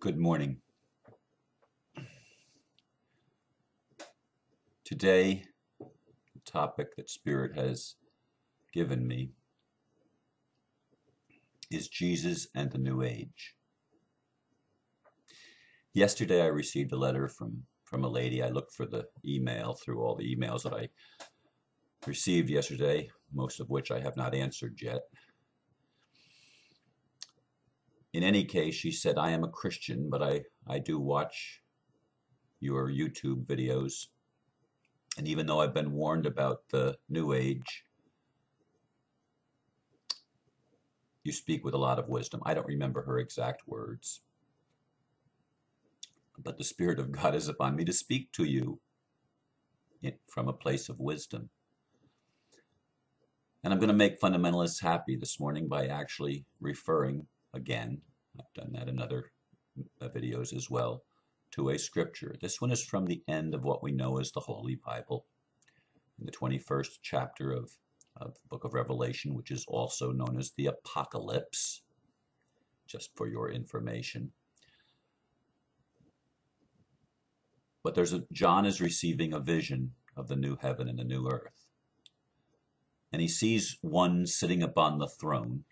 Good morning. Today, the topic that Spirit has given me is Jesus and the New Age. Yesterday, I received a letter from, from a lady. I looked for the email through all the emails that I received yesterday, most of which I have not answered yet. In any case, she said, I am a Christian, but I, I do watch your YouTube videos. And even though I've been warned about the New Age, you speak with a lot of wisdom. I don't remember her exact words. But the Spirit of God is upon me to speak to you from a place of wisdom. And I'm going to make fundamentalists happy this morning by actually referring again, I've done that in other uh, videos as well, to a scripture. This one is from the end of what we know as the Holy Bible, in the 21st chapter of, of the book of Revelation, which is also known as the Apocalypse, just for your information. But there's a John is receiving a vision of the new heaven and the new earth. And he sees one sitting upon the throne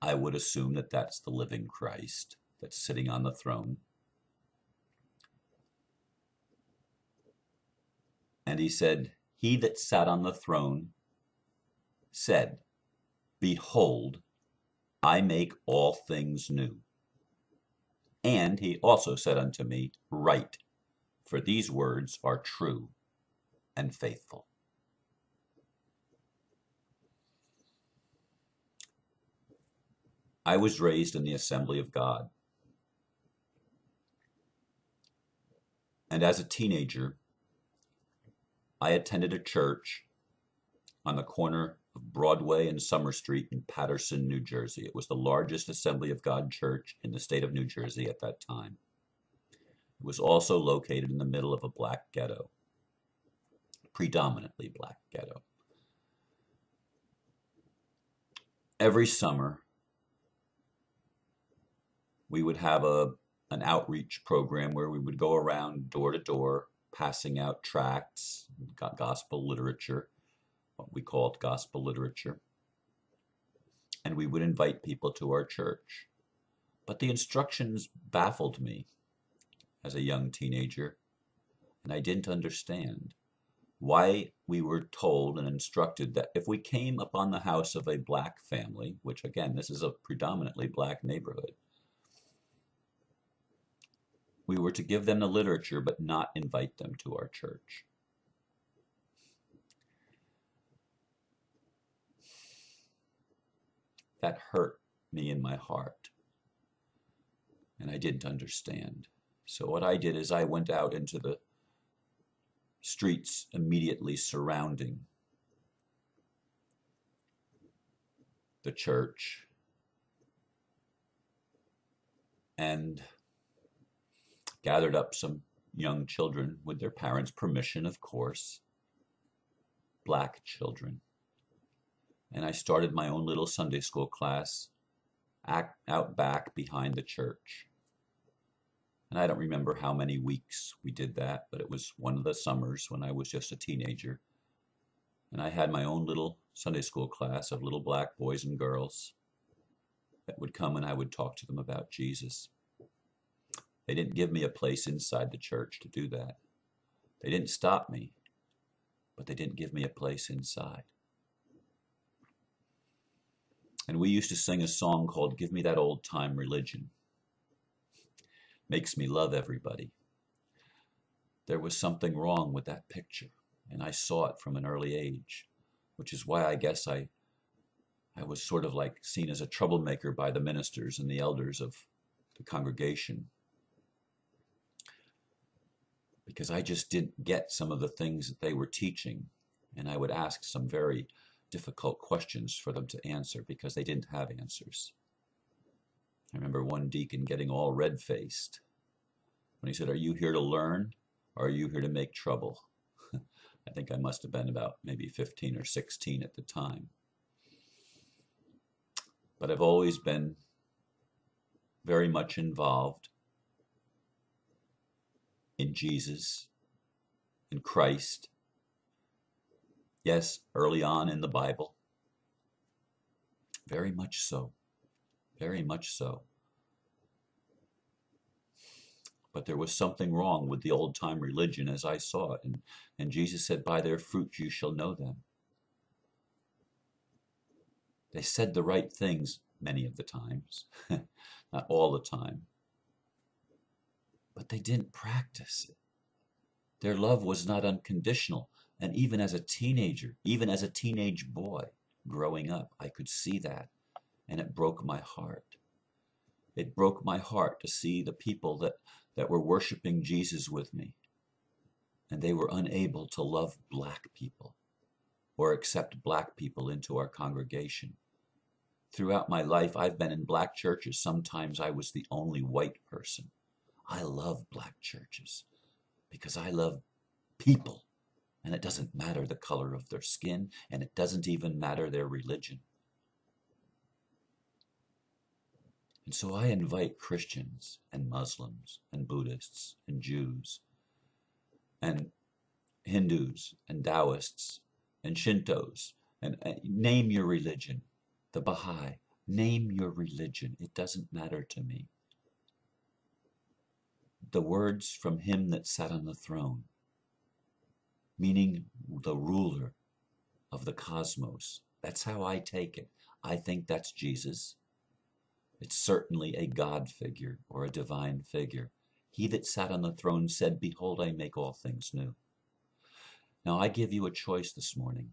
I would assume that that's the living Christ that's sitting on the throne. And he said, He that sat on the throne said, Behold, I make all things new. And he also said unto me, Write, for these words are true and faithful. I was raised in the Assembly of God. And as a teenager, I attended a church on the corner of Broadway and Summer Street in Paterson, New Jersey. It was the largest Assembly of God church in the state of New Jersey at that time. It was also located in the middle of a black ghetto, predominantly black ghetto. Every summer, we would have a an outreach program where we would go around door to door passing out tracts, gospel literature, what we called gospel literature. And we would invite people to our church. But the instructions baffled me as a young teenager, and I didn't understand why we were told and instructed that if we came upon the house of a black family, which again, this is a predominantly black neighborhood, we were to give them the literature but not invite them to our church. That hurt me in my heart. And I didn't understand. So what I did is I went out into the streets immediately surrounding the church and gathered up some young children with their parents' permission, of course, black children. And I started my own little Sunday school class out back behind the church. And I don't remember how many weeks we did that, but it was one of the summers when I was just a teenager. And I had my own little Sunday school class of little black boys and girls that would come and I would talk to them about Jesus. They didn't give me a place inside the church to do that. They didn't stop me, but they didn't give me a place inside. And we used to sing a song called Give Me That Old Time Religion. Makes me love everybody. There was something wrong with that picture, and I saw it from an early age, which is why I guess I I was sort of like seen as a troublemaker by the ministers and the elders of the congregation because I just didn't get some of the things that they were teaching. And I would ask some very difficult questions for them to answer because they didn't have answers. I remember one deacon getting all red faced when he said, Are you here to learn or are you here to make trouble? I think I must have been about maybe 15 or 16 at the time. But I've always been very much involved in Jesus, in Christ. Yes, early on in the Bible. Very much so. Very much so. But there was something wrong with the old time religion as I saw it. And, and Jesus said, By their fruit you shall know them. They said the right things many of the times, not all the time, but they didn't practice it. Their love was not unconditional. And even as a teenager, even as a teenage boy growing up, I could see that. And it broke my heart. It broke my heart to see the people that, that were worshiping Jesus with me. And they were unable to love black people or accept black people into our congregation. Throughout my life, I've been in black churches. Sometimes I was the only white person. I love black churches because I love people. And it doesn't matter the color of their skin, and it doesn't even matter their religion. And so I invite Christians and Muslims and Buddhists and Jews and Hindus and Taoists and Shintos and, and name your religion, the Baha'i, name your religion. It doesn't matter to me the words from him that sat on the throne, meaning the ruler of the cosmos. That's how I take it. I think that's Jesus. It's certainly a God figure or a divine figure. He that sat on the throne said, Behold, I make all things new. Now I give you a choice this morning.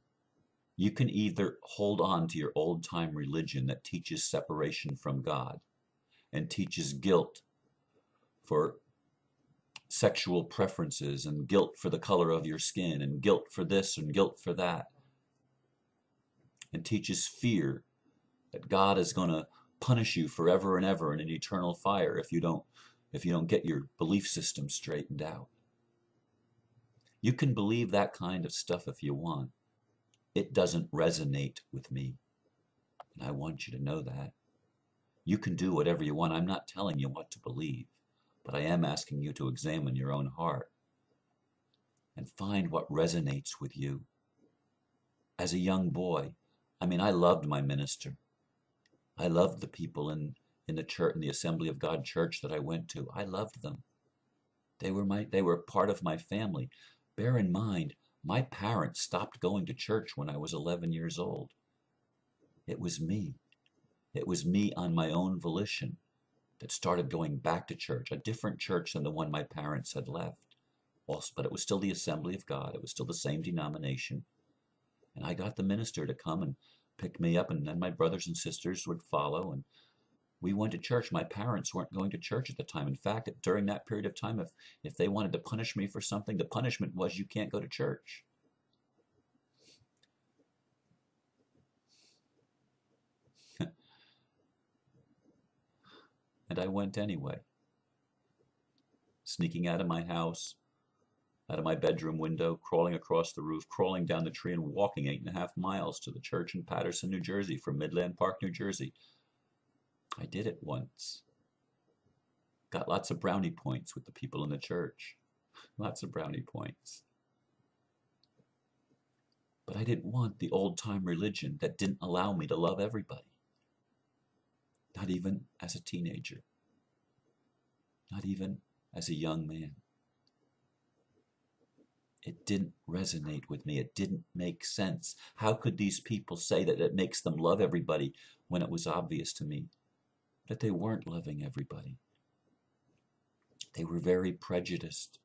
You can either hold on to your old time religion that teaches separation from God and teaches guilt for sexual preferences and guilt for the color of your skin and guilt for this and guilt for that. And teaches fear that God is going to punish you forever and ever in an eternal fire if you don't if you don't get your belief system straightened out. You can believe that kind of stuff if you want. It doesn't resonate with me. And I want you to know that. You can do whatever you want. I'm not telling you what to believe. But I am asking you to examine your own heart and find what resonates with you. As a young boy, I mean, I loved my minister. I loved the people in, in the church, in the Assembly of God church that I went to. I loved them. They were my, they were part of my family. Bear in mind, my parents stopped going to church when I was 11 years old. It was me. It was me on my own volition that started going back to church, a different church than the one my parents had left. But it was still the Assembly of God. It was still the same denomination. And I got the minister to come and pick me up, and then my brothers and sisters would follow. And we went to church. My parents weren't going to church at the time. In fact, during that period of time, if, if they wanted to punish me for something, the punishment was you can't go to church. And I went anyway. Sneaking out of my house, out of my bedroom window, crawling across the roof, crawling down the tree, and walking eight and a half miles to the church in Paterson, New Jersey, from Midland Park, New Jersey. I did it once. Got lots of brownie points with the people in the church. Lots of brownie points. But I didn't want the old time religion that didn't allow me to love everybody not even as a teenager, not even as a young man. It didn't resonate with me. It didn't make sense. How could these people say that it makes them love everybody when it was obvious to me that they weren't loving everybody? They were very prejudiced.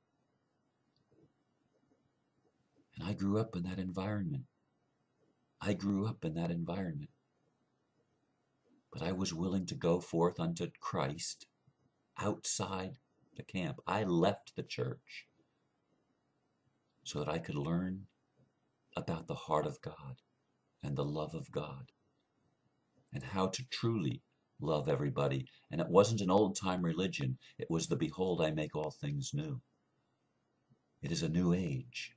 And I grew up in that environment. I grew up in that environment. But I was willing to go forth unto Christ outside the camp. I left the church so that I could learn about the heart of God and the love of God and how to truly love everybody. And it wasn't an old time religion, it was the behold, I make all things new. It is a new age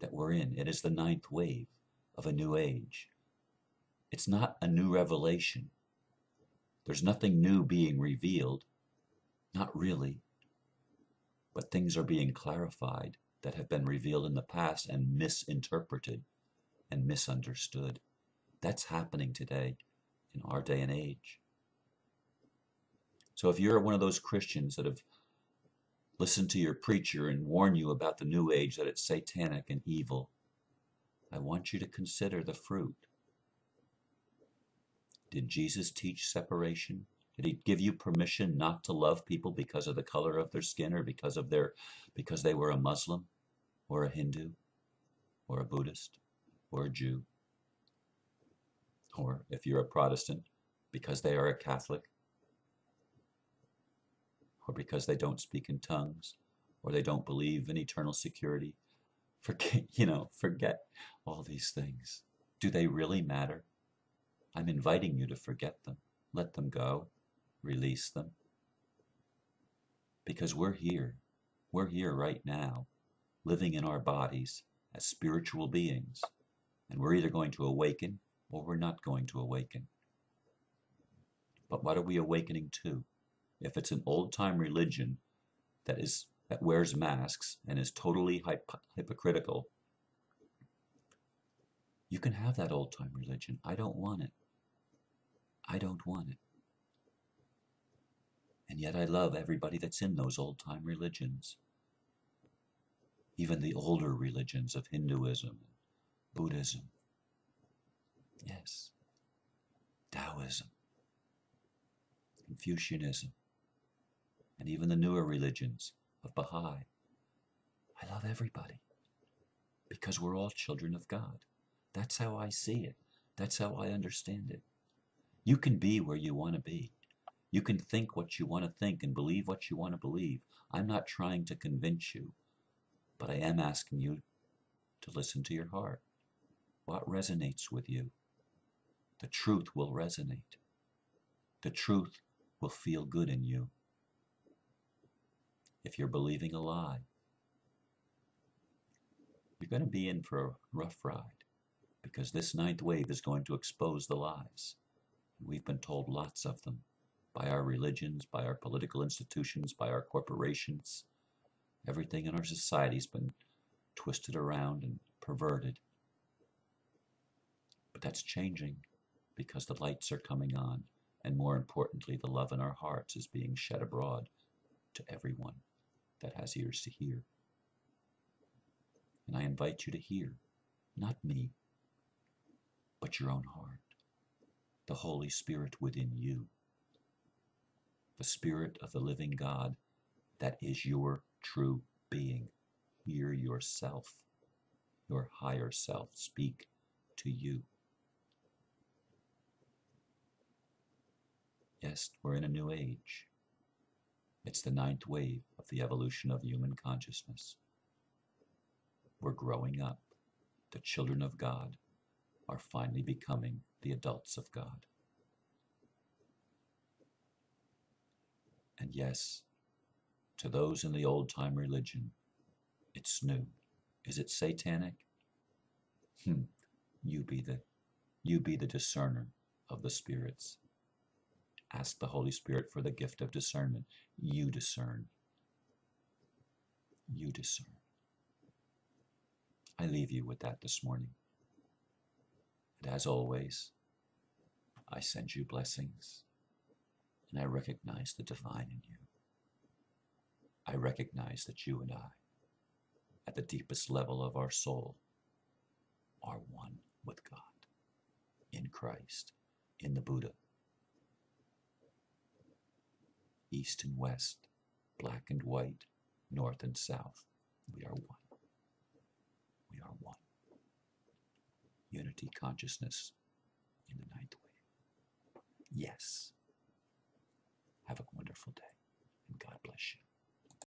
that we're in, it is the ninth wave of a new age. It's not a new revelation, there's nothing new being revealed. Not really. but things are being clarified that have been revealed in the past and misinterpreted and misunderstood. That's happening today in our day and age. So if you're one of those Christians that have listened to your preacher and warn you about the new age that it's satanic and evil, I want you to consider the fruit. Did Jesus teach separation? Did he give you permission not to love people because of the color of their skin or because of their because they were a Muslim or a Hindu or a Buddhist or a Jew? Or if you're a Protestant, because they are a Catholic or because they don't speak in tongues or they don't believe in eternal security. Forget, you know, forget all these things. Do they really matter? I'm inviting you to forget them. Let them go. Release them. Because we're here. We're here right now, living in our bodies as spiritual beings. And we're either going to awaken or we're not going to awaken. But what are we awakening to? If it's an old time religion that is that wears masks and is totally hypocritical, you can have that old time religion. I don't want it. I don't want it. And yet I love everybody that's in those old time religions. Even the older religions of Hinduism, Buddhism. Yes. Taoism. Confucianism. And even the newer religions of Baha'i. I love everybody because we're all children of God. That's how I see it. That's how I understand it. You can be where you want to be. You can think what you want to think and believe what you want to believe. I'm not trying to convince you, but I am asking you to listen to your heart. What resonates with you? The truth will resonate. The truth will feel good in you. If you're believing a lie, you're going to be in for a rough ride because this ninth wave is going to expose the lies. We've been told lots of them by our religions, by our political institutions, by our corporations. Everything in our society's been twisted around and perverted. But that's changing because the lights are coming on, and more importantly, the love in our hearts is being shed abroad to everyone that has ears to hear. And I invite you to hear, not me, but your own heart the Holy Spirit within you, the Spirit of the living God that is your true being. Hear yourself, your higher self speak to you. Yes, we're in a new age. It's the ninth wave of the evolution of human consciousness. We're growing up. The children of God are finally becoming the adults of God. And yes, to those in the old time religion, it's new. Is it satanic? Hmm. You be the you be the discerner of the spirits. Ask the Holy Spirit for the gift of discernment. You discern. You discern. I leave you with that this morning. And as always, I send you blessings and I recognize the divine in you. I recognize that you and I, at the deepest level of our soul, are one with God, in Christ, in the Buddha. East and west, black and white, north and south, we are one. We are one unity consciousness in the ninth wave. Yes. Have a wonderful day, and God bless you.